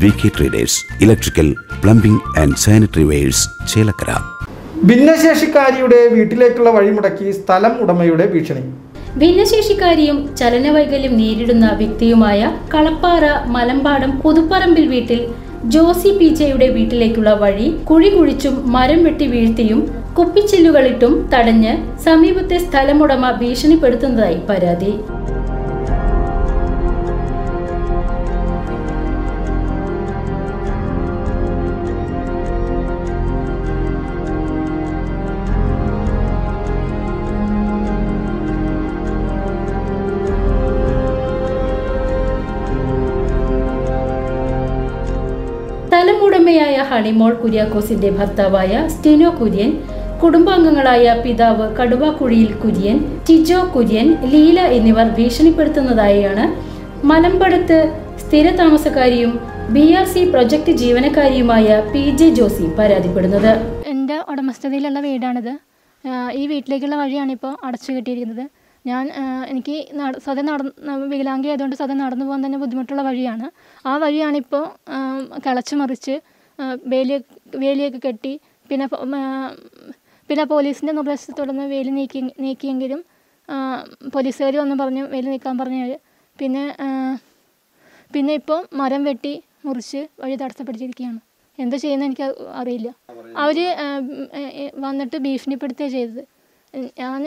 V K traders electrical plumbing and sanitary wares Chelakkara. ഭിന്നശേഷിക്കാരിയുടെ വീട്ടിലേക്കുള്ള വഴിമുടക്കി സ്ഥലം ഉടമയുടെ ഭീഷണി. ഭിന്നശേഷിക്കാരിയും ചലനവൈകല്യം നേരിടുന്ന വ്യക്തിയുമായ കളപ്പാറ മലമ്പാടം പുതുപ്പറമ്പിൽ വീട്ടിൽ ജോസി പി ജെയുടെ വീട്ടിലേക്കുള്ള വഴി കുഴി കുഴിച്ചും മരം വെട്ടി വീഴ്ത്തിയും കുപ്പിച്ചില്ലുകളിട്ടും തടഞ്ഞ് സമീപത്തെ സ്ഥലമുടമ ഭീഷണിപ്പെടുത്തുന്നതായി പരാതി. സ്ഥലമുടമയായ ഹണിമോൾ കുര്യാക്കോസിന്റെ ഭർത്താവായ സ്റ്റിനോ കുര്യൻ കുടുംബാംഗങ്ങളായ പിതാവ് കടുവാക്കുഴിയിൽ കുര്യൻ ടിജോ കുര്യൻ ലീല എന്നിവർ ഭീഷണിപ്പെടുത്തുന്നതായാണ് മലമ്പടത്ത് സ്ഥിരതാമസക്കാരിയും ബി ആർ സി പ്രൊജക്ട് ജീവനക്കാരിയുമായ പി ജെ ജോസി പരാതിപ്പെടുന്നത്. എന്റെ ഉടമസ്ഥതയിലുള്ള വീടാണിത്. ഈ വീട്ടിലേക്കുള്ള വഴിയാണിപ്പോൾ അടച്ചു കെട്ടിയിരിക്കുന്നത്. ഞാൻ എനിക്ക് നട- സ്വതം നടന്ന് വികലാംഗി ആയതുകൊണ്ട് സ്വതം നടന്നു പോകാൻ തന്നെ ബുദ്ധിമുട്ടുള്ള വഴിയാണ്. ആ വഴിയാണിപ്പോൾ കിളച്ച് മറിച്ച് വേലി വേലിയൊക്കെ കെട്ടി പിന്നെ പിന്നെ പോലീസിന്റെ നിർദ്ദേശത്തെ തുടർന്ന് വേലി നീക്കി നീക്കിയെങ്കിലും പോലീസുകാർ വന്ന് പറഞ്ഞു വേലി നീക്കാൻ പറഞ്ഞവർ പിന്നെ പിന്നെ ഇപ്പോൾ മരം വെട്ടി മുറിച്ച് വഴി തടസ്സപ്പെടുത്തിയിരിക്കുകയാണ് എന്താ ചെയ്യുന്നത് എനിക്ക് അറിയില്ല. അവർ വന്നിട്ട് ഭീഷണിപ്പെടുത്തുകയാണ് ചെയ്തത്. ഞാൻ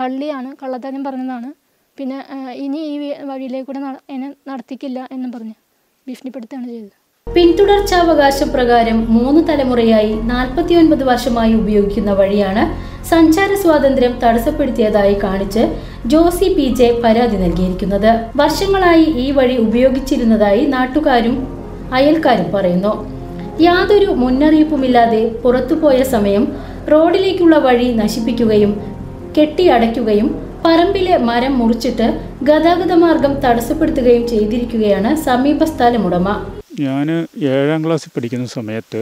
കള്ളിയാണ് കള്ളത്തരം പറഞ്ഞതാണ്. പിന്നെ ഇനി ഈ വഴിയിലേക്കൂടെ എന്നെ നടത്തിക്കില്ല എന്നും പറഞ്ഞ്. ഭീഷണിപ്പെടുത്തുകയാണ് ചെയ്തത്. പിന്തുടർച്ചാവകാശ പ്രകാരം മൂന്ന് തലമുറയായി നാൽപ്പത്തിയൊൻപത് വർഷമായി ഉപയോഗിക്കുന്ന വഴിയാണ് സഞ്ചാര സ്വാതന്ത്ര്യം തടസ്സപ്പെടുത്തിയതായി കാണിച്ച് ജോസി പി ജെ പരാതി നൽകിയിരിക്കുന്നത്. വർഷങ്ങളായി ഈ വഴി ഉപയോഗിച്ചിരുന്നതായി നാട്ടുകാരും അയൽക്കാരും പറയുന്നു. യാതൊരു മുന്നറിയിപ്പുമില്ലാതെ പുറത്തുപോയ സമയം റോഡിലേക്കുള്ള വഴി നശിപ്പിക്കുകയും കെട്ടിയടയ്ക്കുകയും പറമ്പിലെ മരം മുറിച്ചിട്ട് ഗതാഗത മാർഗം തടസ്സപ്പെടുത്തുകയും ചെയ്തിരിക്കുകയാണ് സമീപ സ്ഥലമുടമ ഞാൻ ഏഴാം ക്ലാസ്സിൽ പഠിക്കുന്ന സമയത്ത്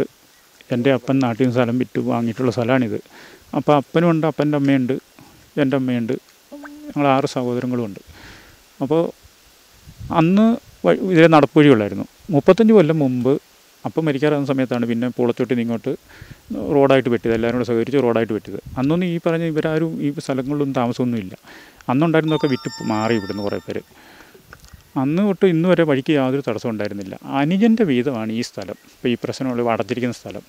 എന്റെ അപ്പൻ നാട്ടിൽ നിന്ന് സ്ഥലം വിറ്റ് വാങ്ങിയിട്ടുള്ള സ്ഥലമാണിത്. അപ്പോൾ അപ്പനുമുണ്ട് അപ്പന്റെ അമ്മയുണ്ട് എന്റെ അമ്മയുണ്ട് ഞങ്ങൾ ആറ് സഹോദരങ്ങളുമുണ്ട് അപ്പോൾ അന്ന് ഇതിലെ നടപ്പ് വഴിയുള്ളായിരുന്നു മുപ്പത്തഞ്ച് കൊല്ലം മുമ്പ് അപ്പം മരിക്കാറാകുന്ന സമയത്താണ് പിന്നെ പൂളച്ചോട്ടിൽ നിന്ന് ഇങ്ങോട്ട് റോഡായിട്ട് വെട്ടിയത് എല്ലാവരും കൂടെ സഹകരിച്ച് റോഡായിട്ട് വെട്ടിയത്. അന്നൊന്നും ഈ പറഞ്ഞ ഇവരാരും ഈ സ്ഥലങ്ങളിലൊന്നും താമസമൊന്നുമില്ല. അന്നുണ്ടായിരുന്നതൊക്കെ വിറ്റ് മാറി ഇവിടുന്ന് കുറേ പേര്. അന്ന് തൊട്ട് ഇന്ന് വരെ വഴിക്ക് യാതൊരു തടസ്സം ഉണ്ടായിരുന്നില്ല. അനുജന്റെ വീതമാണ് ഈ സ്ഥലം. ഇപ്പോൾ ഈ പ്രശ്നമുള്ള അടച്ചിരിക്കുന്ന സ്ഥലം.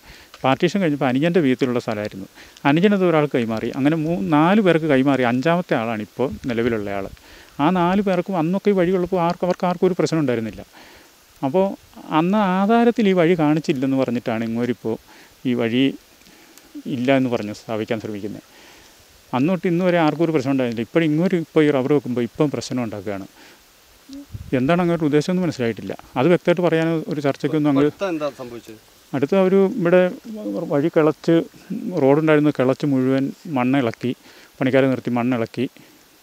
പാർട്ടീഷൻ കഴിഞ്ഞപ്പോൾ അനുജന്റെ വീതത്തിലുള്ള സ്ഥലമായിരുന്നു. അനുജനത് ഒരാൾക്ക് കൈമാറി. അങ്ങനെ മൂ നാല് പേർക്ക് കൈമാറി. അഞ്ചാമത്തെ ആളാണ് ഇപ്പോൾ നിലവിലുള്ള ആൾ. ആ നാല് പേർക്കും അന്നൊക്കെ ഈ വഴിയുള്ളപ്പോൾ ആർക്കും അവർക്ക് ആർക്കും ഒരു പ്രശ്നം ഉണ്ടായിരുന്നില്ല. അപ്പോൾ അന്ന് ആധാരത്തിൽ ഈ വഴി കാണിച്ചില്ലെന്ന് പറഞ്ഞിട്ടാണ് ഇങ്ങോരിപ്പോൾ ഈ വഴി ഇല്ല എന്ന് പറഞ്ഞ് സ്ഥാപിക്കാൻ ശ്രമിക്കുന്നത് അന്ന് തൊട്ട് ഇന്ന് വരെ ആർക്കും ഒരു പ്രശ്നം ഉണ്ടായിരുന്നില്ല. ഇപ്പോഴും ഇങ്ങോട്ട് ഇപ്പോൾ ഈ റബ്ബർ വെക്കുമ്പോൾ ഇപ്പം പ്രശ്നം ഉണ്ടാക്കുകയാണ്. എന്താണ് അങ്ങോട്ട് ഉദ്ദേശമൊന്നും മനസ്സിലായിട്ടില്ല. അത് വ്യക്തമായിട്ട് പറയാൻ ഒരു ചർച്ചയ്ക്കൊന്നും അങ്ങ് എന്താ സംഭവിച്ചത്? അടുത്ത അവർ ഇവിടെ വഴി കിളച്ച് റോഡുണ്ടായിരുന്നു. കിളച്ച് മുഴുവൻ മണ്ണ് ഇളക്കി പണിക്കാരെ നിർത്തി മണ്ണ് ഇളക്കി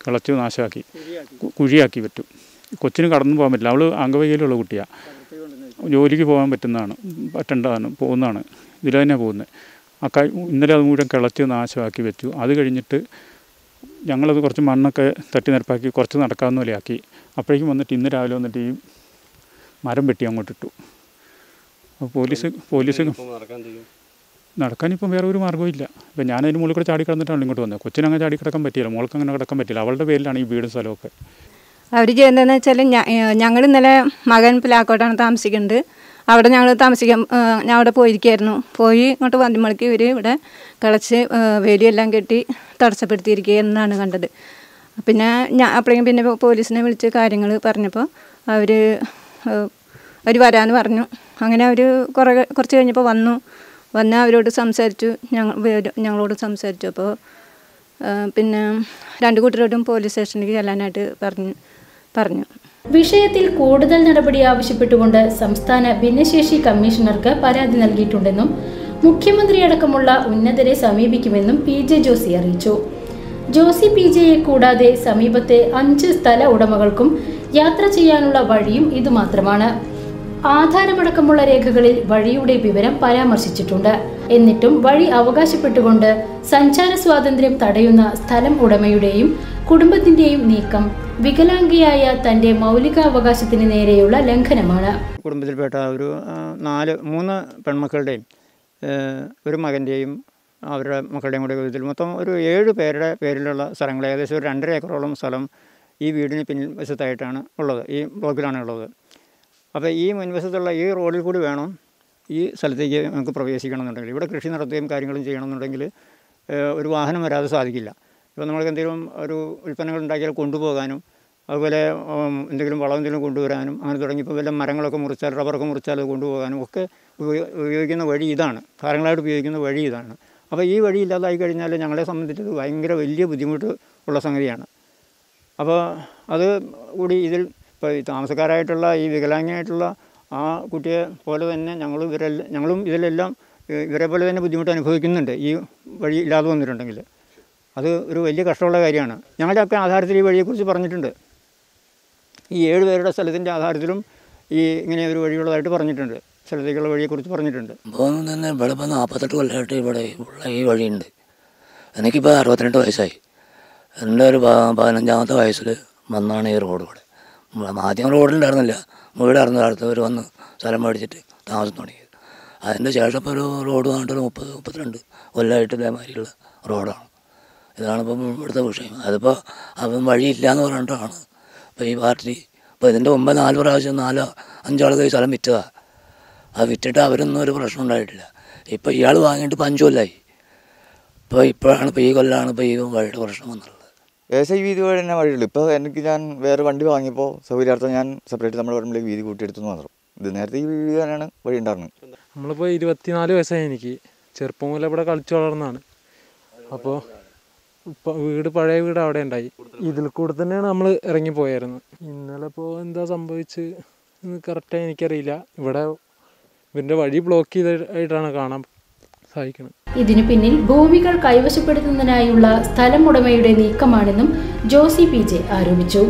കിളച്ച് നാശമാക്കി കുഴിയാക്കി പറ്റും കൊച്ചിന് കടന്നു പോകാൻ പറ്റില്ല. അവൾ അംഗവൈകല്യമുള്ള കുട്ടിയാണ് ജോലിക്ക് പോകാൻ പറ്റുന്നതാണ് പറ്റേണ്ടതാണ് പോകുന്നതാണ്. ഇതിൽ തന്നെ പോകുന്നത് ആ ക ഇന്നലെ അത് മുഴുവൻ കിളച്ച് നാശമാക്കി വെച്ചു. അത് കഴിഞ്ഞിട്ട് ഞങ്ങളത് കുറച്ച് മണ്ണൊക്കെ തട്ടി നിരപ്പാക്കി കുറച്ച് നടക്കാവുന്ന പോലെയാക്കി അപ്പോഴേക്കും വന്നിട്ട് ഇന്ന് രാവിലെ വന്നിട്ട് ഈ മരം വെട്ടി അങ്ങോട്ട് ഇട്ടു. അപ്പോൾ പോലീസ് പോലീസ് നടക്കാനിപ്പം വേറെ ഒരു മാർഗവും ഇല്ല. ഇപ്പം ഞാനതിന് മുകളിൽ കൂടെ ചാടി കിടന്നിട്ടാണ് ഇങ്ങോട്ട് വന്നത് കൊച്ചിനങ്ങനെ ചാടി കിടക്കാൻ പറ്റിയില്ല. മോൾക്ക് അങ്ങനെ കിടക്കാൻ പറ്റില്ല അവളുടെ പേരിലാണ് ഈ വീടും സ്ഥലമൊക്കെ അവർ ചെയ്യുന്നതെന്ന് വെച്ചാൽ ഞങ്ങൾ ഇന്നലെ മകൻ പിലാക്കോട്ടാണ് താമസിക്കുന്നത്. അവിടെ ഞങ്ങൾ താമസിക്കാൻ ഞാൻ അവിടെ പോയിരിക്കുകയായിരുന്നു പോയി ഇങ്ങോട്ട് വന്തിമണിക്ക് ഇവർ ഇവിടെ കിളച്ച് വേലിയെല്ലാം കെട്ടി തടസ്സപ്പെടുത്തിയിരിക്കുക എന്നാണ് കണ്ടത്. പിന്നെ ഞാൻ അപ്പോഴേക്കും പിന്നെ പോലീസിനെ വിളിച്ച് കാര്യങ്ങൾ പറഞ്ഞപ്പോൾ അവർ അവർ വരാമെന്ന് പറഞ്ഞു. അങ്ങനെ അവർ കുറേ കുറച്ച് കഴിഞ്ഞപ്പോൾ വന്നു. വന്ന് അവരോട് സംസാരിച്ചു. ഞങ്ങൾ ഞങ്ങളോട് സംസാരിച്ചു. അപ്പോൾ പിന്നെ രണ്ട് കൂട്ടരോടും പോലീസ് സ്റ്റേഷനിലേക്ക് ചെല്ലാനായിട്ട് പറഞ്ഞു. പറഞ്ഞു. വിഷയത്തിൽ കൂടുതൽ നടപടി ആവശ്യപ്പെട്ടുകൊണ്ട് സംസ്ഥാന ഭിന്നശേഷി കമ്മീഷണർക്ക് പരാതി നൽകിയിട്ടുണ്ടെന്നും മുഖ്യമന്ത്രിയടക്കമുള്ള ഉന്നതരെ സമീപിക്കുമെന്നും പി ജെ ജോസി അറിയിച്ചു. ജോസി പി ജെയെ കൂടാതെ സമീപത്തെ അഞ്ച് സ്ഥല ഉടമകൾക്കും യാത്ര ചെയ്യാനുള്ള വഴിയും ഇതുമാത്രമാണ്. ആധാരമടക്കമുള്ള രേഖകളിൽ വഴിയുടെ വിവരം പരാമർശിച്ചിട്ടുണ്ട്. എന്നിട്ടും വഴി അവകാശപ്പെട്ടുകൊണ്ട് സഞ്ചാര സ്വാതന്ത്ര്യം തടയുന്ന സ്ഥലം ഉടമയുടെയും കുടുംബത്തിന്റെയും നീക്കം വികലാംഗിയായ തന്റെ മൗലികാവകാശത്തിന് നേരെയുള്ള ലംഘനമാണ്. കുടുംബത്തിൽപ്പെട്ട ഒരു നാല് മൂന്ന് പെൺമക്കളുടെയും ഒരു മകന്റെയും അവരുടെ മക്കളുടെയും കൂടെ വിധത്തിൽ മൊത്തം ഒരു ഏഴ് പേരുടെ പേരിലുള്ള സ്ഥലങ്ങൾ ഏകദേശം ഒരു രണ്ടര ഏക്കറോളം സ്ഥലം ഈ വീടിന് പിൻവശത്തായിട്ടാണ് ഉള്ളത് ഈ ബ്ലോക്കിലാണ് ഉള്ളത്. അപ്പോൾ ഈ മുൻവശത്തുള്ള ഈ റോഡിൽ കൂടി വേണം ഈ സ്ഥലത്തേക്ക് നമുക്ക് പ്രവേശിക്കണമെന്നുണ്ടെങ്കിൽ. ഇവിടെ കൃഷി നടത്തുകയും കാര്യങ്ങളും ചെയ്യണമെന്നുണ്ടെങ്കിൽ ഒരു വാഹനം വരാതെ സാധിക്കില്ല. ഇപ്പോൾ നമ്മൾക്ക് എന്തെങ്കിലും ഒരു ഉൽപ്പന്നങ്ങൾ ഉണ്ടാക്കിയാൽ കൊണ്ടുപോകാനും അതുപോലെ എന്തെങ്കിലും വളം എന്തെങ്കിലും കൊണ്ടുവരാനും അങ്ങനെ തുടങ്ങി ഇപ്പോൾ വല്ല മരങ്ങളൊക്കെ മുറിച്ചാൽ റബ്ബറൊക്കെ മുറിച്ചാൽ അത് കൊണ്ടുപോകാനും ഒക്കെ ഉപയോ- ഉപയോഗിക്കുന്ന വഴി ഇതാണ്. കാര്യങ്ങളായിട്ട് ഉപയോഗിക്കുന്ന വഴി ഇതാണ്. അപ്പോൾ ഈ വഴി ഇല്ലാതായി കഴിഞ്ഞാൽ ഞങ്ങളെ സംബന്ധിച്ച് ഇത് ഭയങ്കര വലിയ ബുദ്ധിമുട്ട് ഉള്ള സംഗതിയാണ്. അപ്പോൾ അത് കൂടി ഇതിൽ ഇപ്പോൾ ഈ താമസക്കാരായിട്ടുള്ള ഈ വികലാംഗനായിട്ടുള്ള ആ കുട്ടിയെ പോലെ തന്നെ ഞങ്ങളും ഇവരെല്ലാം ഞങ്ങളും ഏഹ്, ഇവരെ പോലെ തന്നെ ബുദ്ധിമുട്ട് അനുഭവിക്കുന്നുണ്ട് ഈ വഴി ഇല്ലാതെ വന്നിട്ടുണ്ടെങ്കിൽ. അത് ഒരു വലിയ കഷ്ടമുള്ള കാര്യമാണ്. ഞങ്ങളുടെ ഒക്കെ ആധാരത്തിൽ ഈ വഴിയെക്കുറിച്ച് പറഞ്ഞിട്ടുണ്ട്. ഈ ഏഴ് പേരുടെ സ്ഥലത്തിന്റെ ആധാരത്തിലും ഈ ഇങ്ങനെ ഒരു വഴിയുള്ളതായിട്ട് പറഞ്ഞിട്ടുണ്ട്. സ്ഥലത്തേക്കുള്ള വഴിയെക്കുറിച്ച് പറഞ്ഞിട്ടുണ്ട്. സംഭവം തന്നെ ഇവിടെ ഇപ്പോൾ നാൽപ്പത്തെട്ട് കൊല്ലമായിട്ട് ഇവിടെ ഉള്ള ഈ വഴിയുണ്ട്. എനിക്കിപ്പോൾ അറുപത്തിരണ്ട് വയസ്സായി. എന്റെ ഒരു പതിനഞ്ചാമത്തെ വയസ്സിൽ വന്നാണ് ഈ റോഡ് ഇവിടെ. ആദ്യം റോഡിലുണ്ടായിരുന്നില്ല. വീടായിരുന്ന അവർ വന്ന് സ്ഥലം മേടിച്ചിട്ട് താമസം തുടങ്ങിയത് അതിന്റെ ശേഷം ഇപ്പോൾ ഒരു റോഡ് വന്നിട്ടൊരു മുപ്പത് മുപ്പത്തിരണ്ട് കൊല്ലമായിട്ട് ഇതേമാതിരിയുള്ള റോഡാണ്. ഇതാണ് ഇപ്പം ഇവിടുത്തെ വിഷയം. അതിപ്പോൾ അവൻ വഴിയില്ല എന്ന് പറഞ്ഞിട്ടാണ് ഇപ്പോൾ ഈ പാർട്ടി ഇപ്പോൾ ഇതിന്റെ മുമ്പ് നാല് പ്രാവശ്യം നാലോ അഞ്ചാൾക്ക് ഈ സ്ഥലം വിറ്റതാണ് അത് വിറ്റിട്ട് അവരൊന്നും ഒരു പ്രശ്നം ഉണ്ടായിട്ടില്ല. ഇപ്പോൾ ഇയാൾ വാങ്ങിയിട്ട് ഇപ്പം അഞ്ച് കൊല്ലമായി ഇപ്പോൾ ഇപ്പോഴാണ് ഇപ്പോൾ ഈ കൊല്ലമാണ് ഇപ്പോൾ ഈ വഴിയുടെ പ്രശ്നം വന്നുള്ളത് ഏകദേശം ഈ വീതി വഴി തന്നെ വഴിയുള്ളൂ. ഇപ്പോൾ എനിക്ക് ഞാൻ വേറെ വണ്ടി വാങ്ങിയപ്പോൾ സൗകര്യാർത്ഥം ഞാൻ സെപ്പറേറ്റ് നമ്മുടെ പറമ്പിലേക്ക് വീതി കൂട്ടിയെടുത്തു മാത്രം. ഇത് നേരത്തെ ഈ വീതി തന്നെയാണ് വഴി ഉണ്ടായിരുന്നത്. നമ്മളിപ്പോൾ ഇരുപത്തിനാല് വയസ്സായി എനിക്ക്. ചെറുപ്പം മുതലേ ഇവിടെ കളിച്ചു വളർന്നതാണ്. അപ്പോൾ ഇപ്പോൾ വീട് പഴയ വീട് അവിടെ ഉണ്ടായി. ഇതിൽ കൂടെ തന്നെയാണ് നമ്മൾ ഇറങ്ങിപ്പോയായിരുന്നു ഇന്നലെ ഇപ്പോൾ എന്താ സംഭവിച്ച് കറക്റ്റായി എനിക്കറിയില്ല. ഇവിടെ ഇവന്റെ വഴി ബ്ലോക്ക് ചെയ്തായിട്ടാണ് കാണാൻ സാധിക്കുന്നത് ഇതിനു പിന്നിൽ ഭൂമികൾ കൈവശപ്പെടുത്തുന്നതിനായുള്ള സ്ഥലം ഉടമയുടെ നീക്കമാണെന്നും ജോസി പി ആരോപിച്ചു.